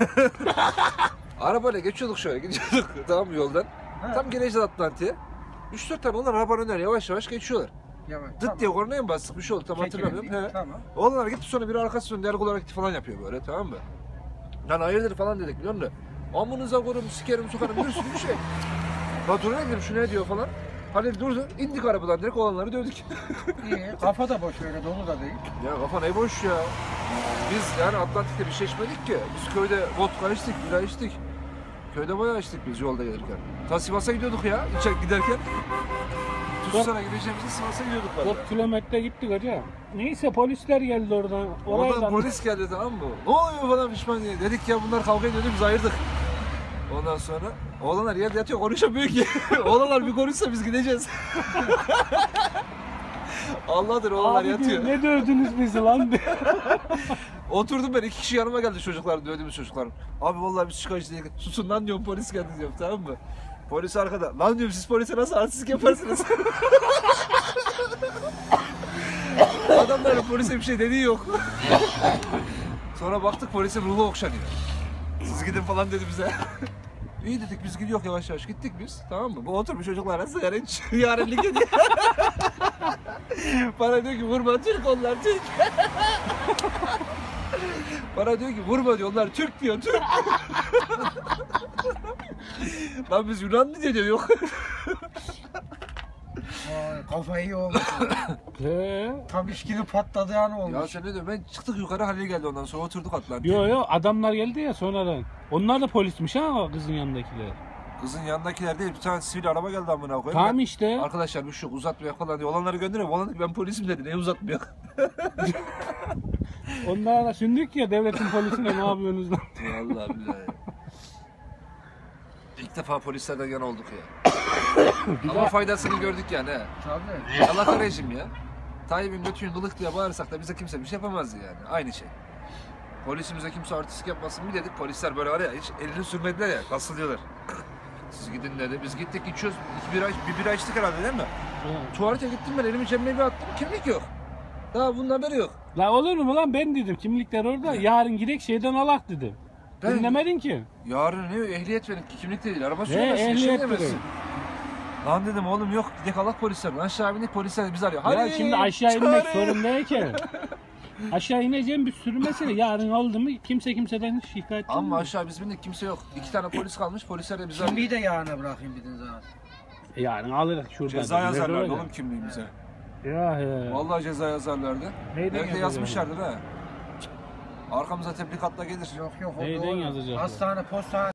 Arabayla geçiyorduk şöyle gidiyorduk tamam mı yoldan. Ha. Tam geleceğiz Atlantik'e. 3-4 tane onlar arabanın önüne yavaş yavaş geçiyorlar. Yavaş. Dıt diye kornaya mı bastık bir şey oldu tam hatırlamıyorum. He. Tamam. Oğlanlar gitti sonra biri arkası döndü erkek olarak falan yapıyor böyle tamam mı? Lan hayırdır falan dedik biliyor musun? Amınıza korum, sikerim, sokarım bir sürü bir şey. Ne dedim şu ne diyor falan. Halil durdu indik arabadan direkt olanları dövdük. İyi. Kafa da boş öyle dolu da değil. ya kafa ne boş ya. Biz yani Atlantik'te bir şey içmedik ki. Biz köyde vodka içtik, bira içtik. Köyde bayağı içtik biz yolda gelirken. Ta Sivas'a gidiyorduk ya içer giderken. Tuzsana gideceğimizde Sivas'a gidiyorduk valla. 4 kilometre gittik hocam. Neyse polisler geldi oradan. Oradan Orayla polis geldi tamam mı? Ne oluyor falan pişman diye. Dedik ya bunlar kavga ediyordu biz ayırdık. Ondan sonra oğlanlar yerde yatıyor konuşamıyor ki. oğlanlar bir konuşsa biz gideceğiz. Allah'dır oğlanlar Abi yatıyor. diyor, ne dövdünüz bizi lan. Oturdum ben iki kişi yanıma geldi çocuklar dövdüğümüz çocuklar. Abi vallahi biz çıkacağız diye. Susun lan diyorum polis geldi diyorum tamam mı? Polis arkada. Lan diyorum siz polise nasıl artistlik yaparsınız? Adamların polise bir şey dediği yok. Sonra baktık polisin ruhu okşanıyor. Siz gidin falan dedi bize. İyi dedik biz gidiyoruz yavaş yavaş gittik biz tamam mı? Bu oturmuş çocuklar sigara içiyor yarenlik ediyor. Bana diyor ki vurma Türk onlar Türk. Bana diyor ki vurma diyor onlar Türk diyor Türk. Lan biz Yunanlı diyor yok. Vay, kafayı iyi olmuş. He. Tam işkili patladığı an olmuş. ya sen ne diyorsun ben çıktık yukarı Halil geldi ondan sonra oturduk Atlantik'e. Yo yo adamlar geldi ya sonradan. Onlar da polismiş ha kızın yanındakiler. Kızın yanındakiler değil bir tane sivil araba geldi amına koyayım. Tamam Ben- işte. Arkadaşlar bir şey yok uzatmıyor falan diyor. Olanları gönderiyor. Olan dedi ben polisim dedi. Ne uzatmıyor? Onlara da sündük ya devletin polisine ne yapıyorsunuz lan? Vallahi billahi. İlk defa polislerden yana olduk ya. Ama faydasını gördük yani he. Tabii. Yalaka rejim ya. Tayyip'in götüyün kılık diye bağırsak da bize kimse bir şey yapamazdı yani. Aynı şey. Polisimize kimse artistik yapmasın bir dedik. Polisler böyle var ya hiç elini sürmediler ya. Kasılıyorlar. Siz gidin dedi. Biz gittik içiyoruz. İki bira, bir bira içtik herhalde değil mi? Tuvalete gittim ben elimi cebime bir attım. Kimlik yok. Daha bunun haberi yok. La olur mu lan ben dedim kimlikler orada yarın gidek şeyden alak dedim. Ben- Dinlemedin ki. Yarın ne ehliyet verin kimlik de değil. Araba süremezsin. bir şey ehliyet diyemezsin. verin. Lan dedim oğlum yok. Gidek Allah polislerden. Aşağı bindik polisler bizi arıyor. Ya Hadi, şimdi aşağı inmek çare. ki. Aşağı ineceğim bir sürü mesele. Yarın oldu mu kimse kimseden şikayet Ama olmuyor. aşağı biz bindik kimse yok. İki tane polis kalmış. Polisler de bizi arıyor. Kimliği de yağına bırakayım dedin zaten. Yarın alırız şuradan. Ceza yazarlardı oğlum kimliğimize. Ya he. Vallahi ceza yazarlardı. Neyden Belki de yazarlar? yazmışlardır ha. Arkamıza teplikatla gelir. Yok yok o Neyden doğru. yazacaklar? Hastane, postane